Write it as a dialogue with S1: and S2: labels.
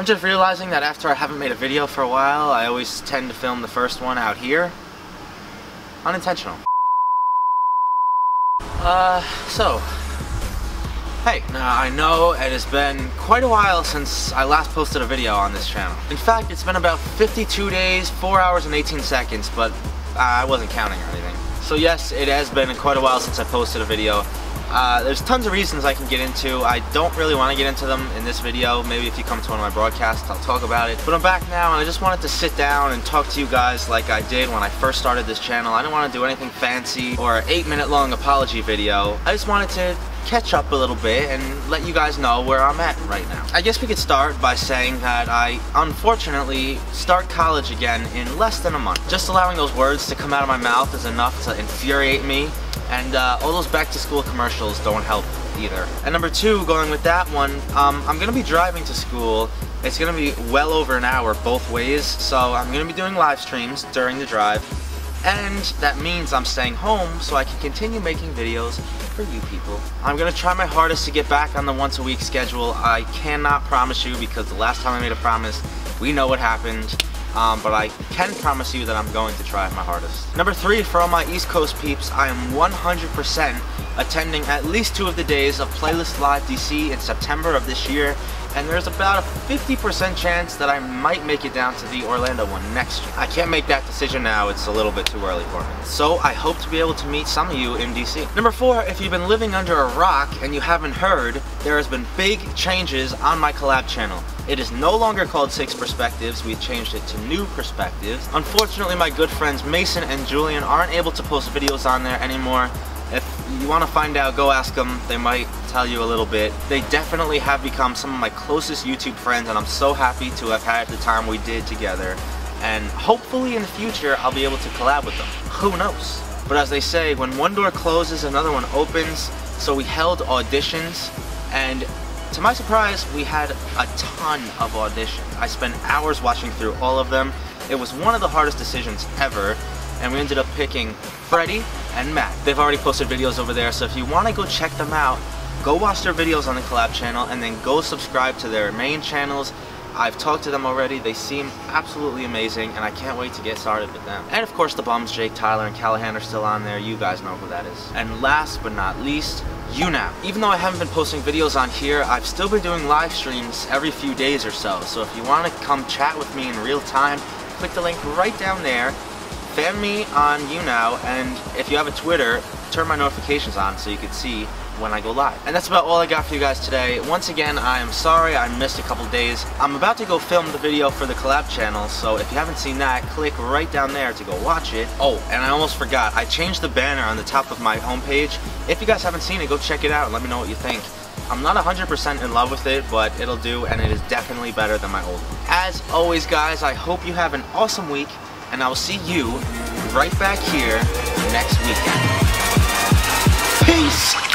S1: I'm just realizing that after I haven't made a video for a while, I always tend to film the first one out here. Unintentional. Uh, so. Hey, now I know it has been quite a while since I last posted a video on this channel. In fact, it's been about 52 days, 4 hours and 18 seconds, but I wasn't counting or anything. So yes, it has been quite a while since I posted a video. Uh, there's tons of reasons I can get into. I don't really want to get into them in this video. Maybe if you come to one of my broadcasts, I'll talk about it. But I'm back now and I just wanted to sit down and talk to you guys like I did when I first started this channel. I didn't want to do anything fancy or an 8 minute long apology video. I just wanted to catch up a little bit and let you guys know where I'm at right now. I guess we could start by saying that I unfortunately start college again in less than a month. Just allowing those words to come out of my mouth is enough to infuriate me and uh, all those back to school commercials don't help either. And number two, going with that one, um, I'm gonna be driving to school. It's gonna be well over an hour both ways, so I'm gonna be doing live streams during the drive. And that means I'm staying home so I can continue making videos for you people. I'm gonna try my hardest to get back on the once a week schedule. I cannot promise you because the last time I made a promise, we know what happened um, but I can promise you that I'm going to try my hardest. Number three, for all my East Coast peeps, I am 100% attending at least two of the days of Playlist Live DC in September of this year and there's about a 50% chance that I might make it down to the Orlando one next year. I can't make that decision now, it's a little bit too early for me. So I hope to be able to meet some of you in DC. Number four, if you've been living under a rock and you haven't heard, there has been big changes on my collab channel. It is no longer called Six Perspectives, we've changed it to New Perspectives. Unfortunately, my good friends Mason and Julian aren't able to post videos on there anymore if you want to find out, go ask them. They might tell you a little bit. They definitely have become some of my closest YouTube friends and I'm so happy to have had the time we did together. And hopefully in the future, I'll be able to collab with them. Who knows? But as they say, when one door closes, another one opens. So we held auditions and to my surprise, we had a ton of auditions. I spent hours watching through all of them. It was one of the hardest decisions ever and we ended up picking Freddie and Matt. They've already posted videos over there, so if you want to go check them out, go watch their videos on the collab channel and then go subscribe to their main channels. I've talked to them already, they seem absolutely amazing and I can't wait to get started with them. And of course the bums, Jake, Tyler, and Callahan are still on there, you guys know who that is. And last but not least, YouNow. Even though I haven't been posting videos on here, I've still been doing live streams every few days or so. So if you want to come chat with me in real time, click the link right down there fan me on YouNow, and if you have a Twitter, turn my notifications on so you can see when I go live. And that's about all I got for you guys today. Once again, I am sorry I missed a couple days. I'm about to go film the video for the collab channel, so if you haven't seen that, click right down there to go watch it. Oh, and I almost forgot, I changed the banner on the top of my homepage. If you guys haven't seen it, go check it out and let me know what you think. I'm not 100% in love with it, but it'll do, and it is definitely better than my old one. As always, guys, I hope you have an awesome week and I will see you right back here next weekend. Peace!